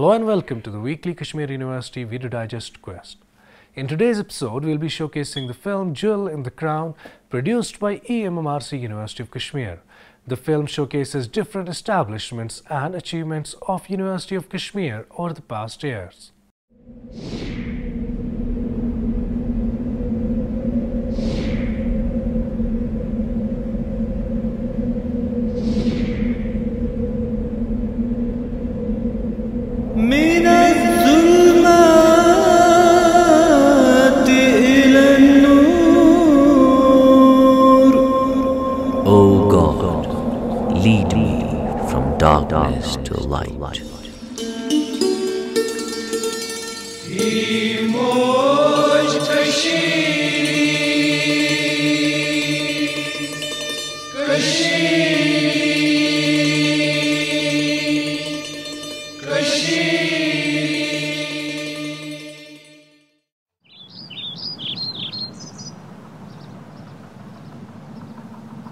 Hello and welcome to the weekly Kashmir University Video Digest Quest. In today's episode, we'll be showcasing the film Jewel in the Crown, produced by EMMRC University of Kashmir. The film showcases different establishments and achievements of University of Kashmir over the past years. darkness to light. Emoji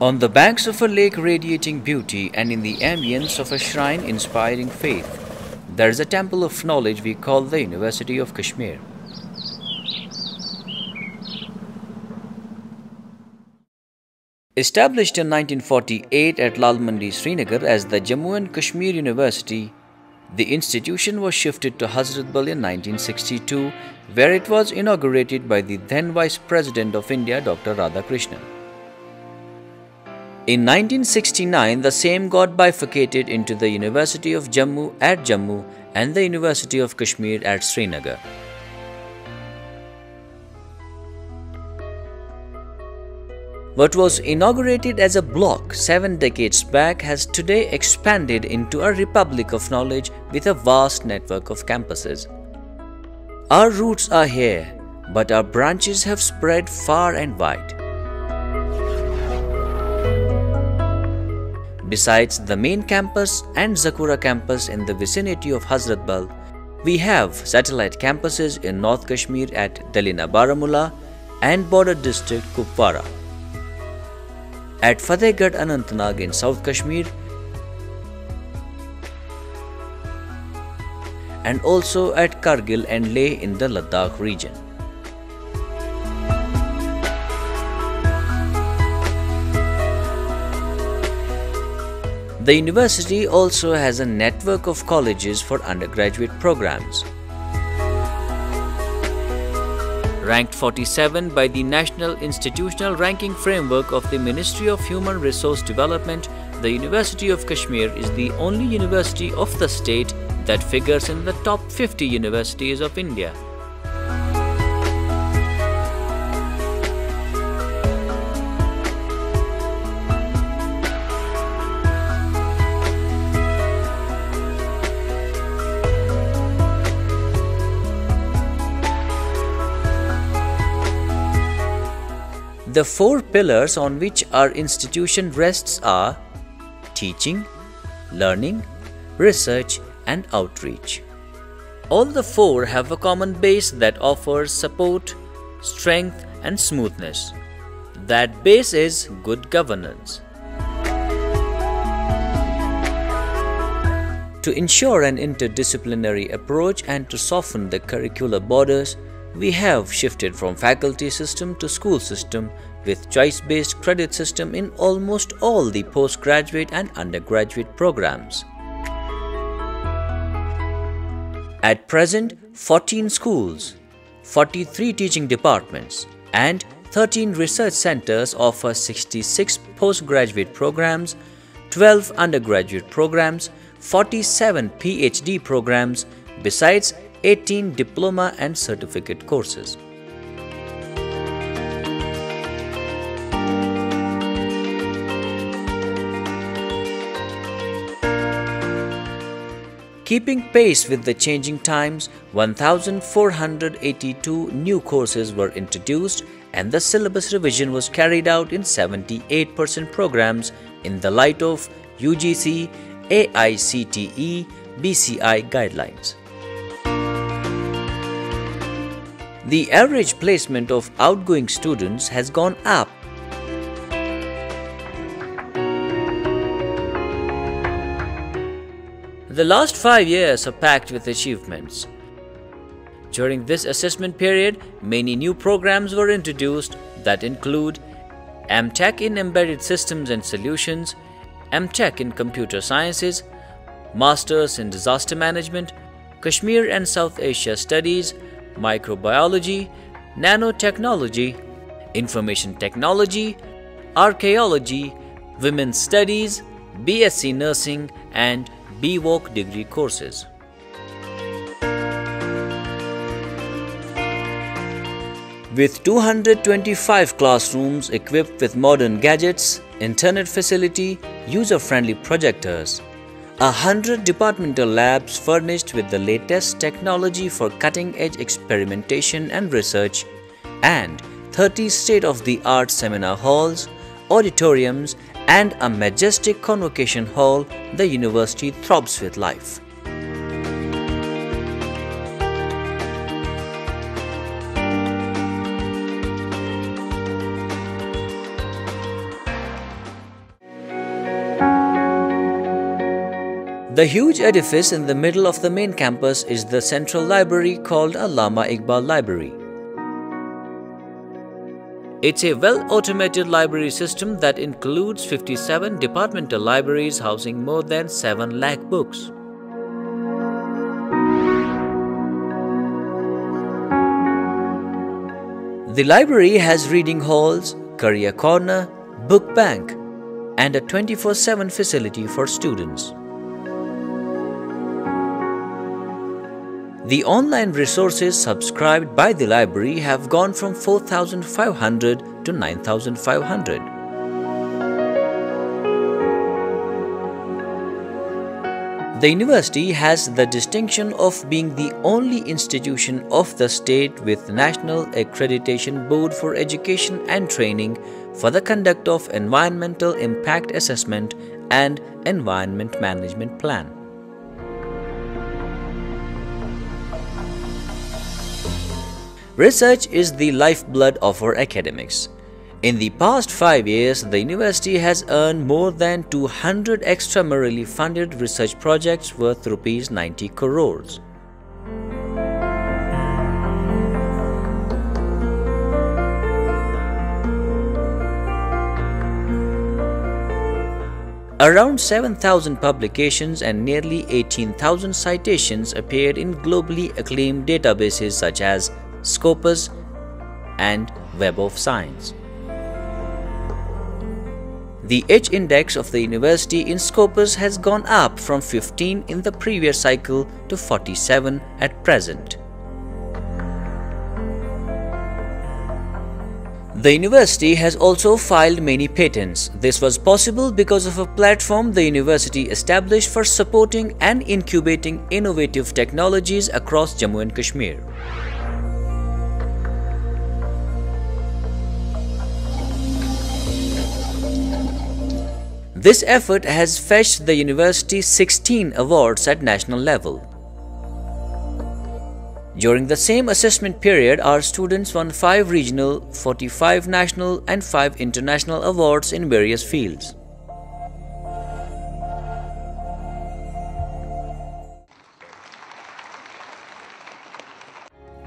On the banks of a lake radiating beauty and in the ambience of a shrine inspiring faith, there is a temple of knowledge we call the University of Kashmir. Established in 1948 at Lal Mandi, Srinagar as the Jammu and Kashmir University, the institution was shifted to Hazratbal in 1962, where it was inaugurated by the then Vice President of India, Dr. Radhakrishnan. In 1969, the same got bifurcated into the University of Jammu at Jammu and the University of Kashmir at Srinagar. What was inaugurated as a block seven decades back has today expanded into a republic of knowledge with a vast network of campuses. Our roots are here, but our branches have spread far and wide. Besides the main campus and Zakura campus in the vicinity of Hazratbal, we have satellite campuses in North Kashmir at Dalina Baramulla and border district Kupwara. At Fatehgarh Anantnag in South Kashmir and also at Kargil and Leh in the Ladakh region. The university also has a network of colleges for undergraduate programs. Ranked 47 by the National Institutional Ranking Framework of the Ministry of Human Resource Development, the University of Kashmir is the only university of the state that figures in the top 50 universities of India. The four pillars on which our institution rests are teaching, learning, research, and outreach. All the four have a common base that offers support, strength, and smoothness. That base is good governance. To ensure an interdisciplinary approach and to soften the curricular borders, we have shifted from faculty system to school system with choice-based credit system in almost all the postgraduate and undergraduate programs. At present, 14 schools, 43 teaching departments and 13 research centers offer 66 postgraduate programs, 12 undergraduate programs, 47 PhD programs, besides 18 diploma and certificate courses. Keeping pace with the changing times, 1,482 new courses were introduced and the syllabus revision was carried out in 78% programs in the light of UGC, AICTE, BCI guidelines. The average placement of outgoing students has gone up The last five years are packed with achievements. During this assessment period, many new programs were introduced that include MTech in Embedded Systems and Solutions, MTech in Computer Sciences, Masters in Disaster Management, Kashmir and South Asia Studies, Microbiology, Nanotechnology, Information Technology, Archaeology, Women's Studies, BSc Nursing, and BVoc degree courses. With 225 classrooms equipped with modern gadgets, internet facility, user-friendly projectors, a hundred departmental labs furnished with the latest technology for cutting-edge experimentation and research, and 30 state-of-the-art seminar halls, auditoriums, and a majestic convocation hall, the university throbs with life. The huge edifice in the middle of the main campus is the central library called Allama Iqbal Library. It's a well-automated library system that includes 57 departmental libraries housing more than 7 lakh books. The library has reading halls, career corner, book bank, and a 24-7 facility for students. The online resources subscribed by the library have gone from 4,500 to 9,500. The university has the distinction of being the only institution of the state with National Accreditation Board for Education and Training for the conduct of Environmental Impact Assessment and Environment Management Plan. Research is the lifeblood of our academics. In the past five years, the university has earned more than 200 extramurally funded research projects worth rupees 90 crores. Around 7,000 publications and nearly 18,000 citations appeared in globally acclaimed databases such as Scopus, and Web of Science. The H index of the university in Scopus has gone up from 15 in the previous cycle to 47 at present. The university has also filed many patents. This was possible because of a platform the university established for supporting and incubating innovative technologies across Jammu and Kashmir. This effort has fetched the university 16 awards at national level. During the same assessment period, our students won 5 regional, 45 national and 5 international awards in various fields.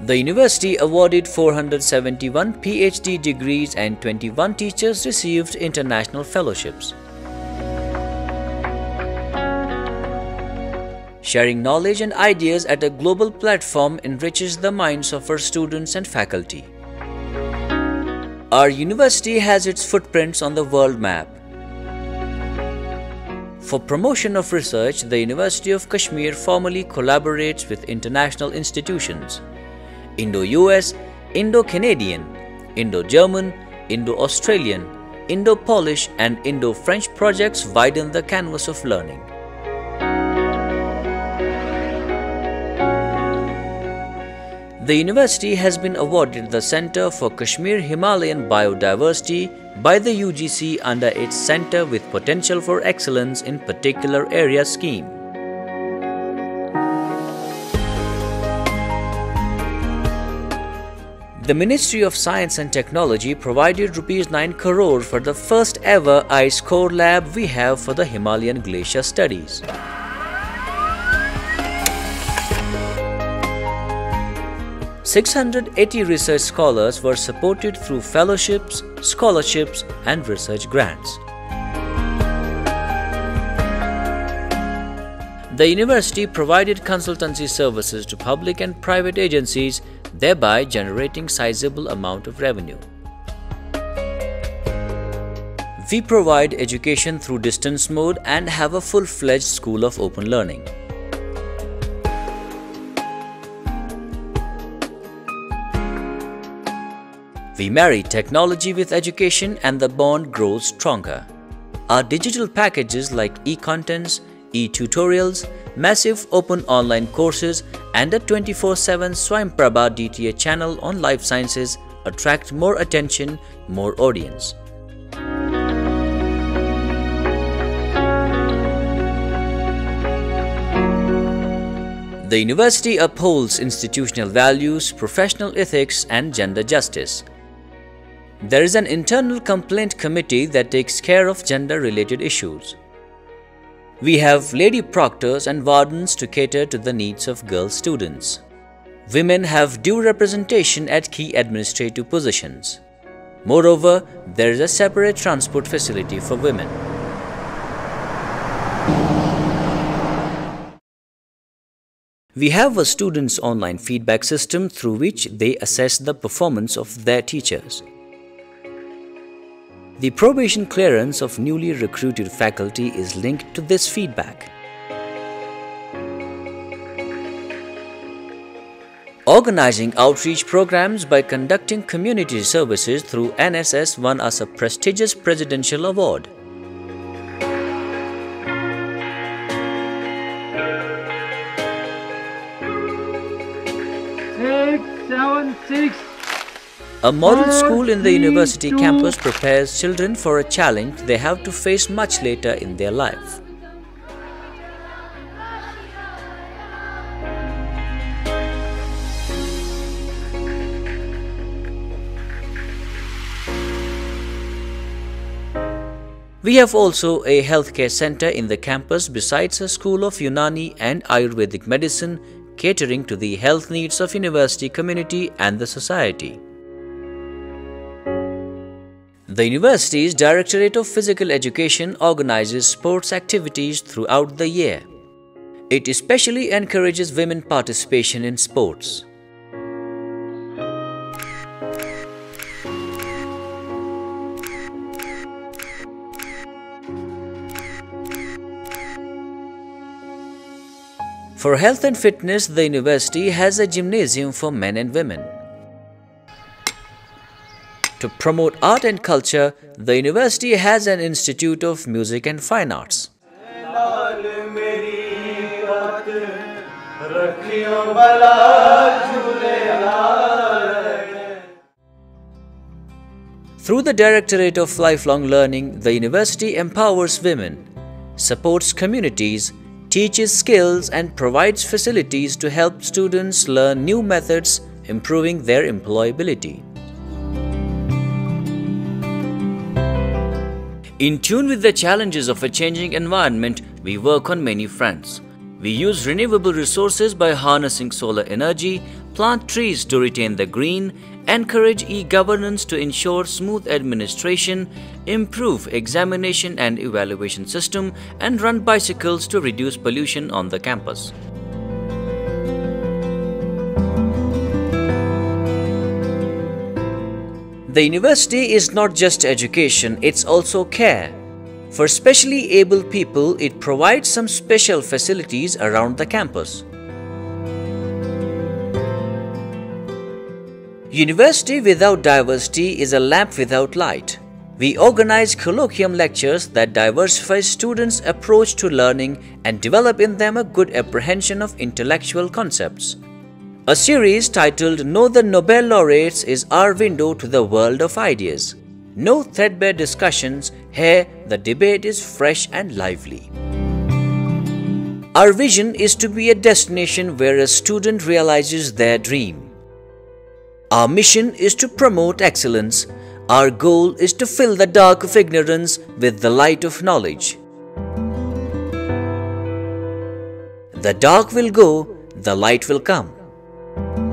The university awarded 471 PhD degrees and 21 teachers received international fellowships. Sharing knowledge and ideas at a global platform enriches the minds of our students and faculty. Our university has its footprints on the world map. For promotion of research, the University of Kashmir formally collaborates with international institutions. Indo-US, Indo-Canadian, Indo-German, Indo-Australian, Indo-Polish and Indo-French projects widen the canvas of learning. The university has been awarded the Center for Kashmir Himalayan Biodiversity by the UGC under its Center with Potential for Excellence in Particular Area scheme. The Ministry of Science and Technology provided Rs 9 crore for the first ever ice core lab we have for the Himalayan glacier studies. 680 research scholars were supported through fellowships, scholarships, and research grants. The university provided consultancy services to public and private agencies, thereby generating sizable amount of revenue. We provide education through distance mode and have a full-fledged school of open learning. We marry technology with education and the bond grows stronger. Our digital packages like e-contents, e-tutorials, massive open online courses and a 24-7 Swayamprabha DTH channel on life sciences attract more attention, more audience. The university upholds institutional values, professional ethics and gender justice. There is an internal complaint committee that takes care of gender-related issues. We have lady proctors and wardens to cater to the needs of girl students. Women have due representation at key administrative positions. Moreover, there is a separate transport facility for women. We have a students' online feedback system through which they assess the performance of their teachers. The probation clearance of newly recruited faculty is linked to this feedback. Organizing outreach programs by conducting community services through NSS won us a prestigious presidential award. A model school in the university campus prepares children for a challenge they have to face much later in their life. We have also a healthcare center in the campus besides a school of Unani and Ayurvedic medicine catering to the health needs of university community and the society. The university's Directorate of Physical Education organizes sports activities throughout the year. It especially encourages women participation in sports. For health and fitness, the university has a gymnasium for men and women. To promote art and culture, the university has an Institute of Music and Fine Arts. Through the Directorate of Lifelong Learning, the university empowers women, supports communities, teaches skills and provides facilities to help students learn new methods, improving their employability. In tune with the challenges of a changing environment, we work on many fronts. We use renewable resources by harnessing solar energy, plant trees to retain the green, encourage e-governance to ensure smooth administration, improve examination and evaluation system, and run bicycles to reduce pollution on the campus. The university is not just education, it's also care. For specially able people, it provides some special facilities around the campus. University without diversity is a lamp without light. We organize colloquium lectures that diversify students' approach to learning and develop in them a good apprehension of intellectual concepts. A series titled Know the Nobel Laureates is our window to the world of ideas. No threadbare discussions, here the debate is fresh and lively. Our vision is to be a destination where a student realizes their dream. Our mission is to promote excellence. Our goal is to fill the dark of ignorance with the light of knowledge. The dark will go, the light will come. Bye.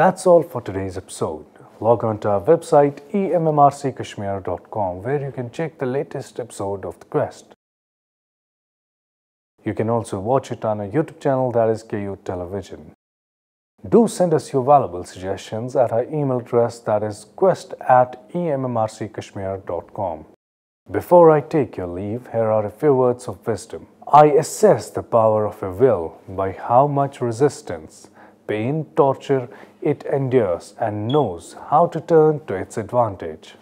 That's all for today's episode. Log on to our website emmrckashmir.com where you can check the latest episode of The Quest. You can also watch it on our YouTube channel that is KU Television. Do send us your valuable suggestions at our email address that is quest at emmrckashmir.com. Before I take your leave, here are a few words of wisdom. I assess the power of a will by how much resistance, pain, torture it endures and knows how to turn to its advantage.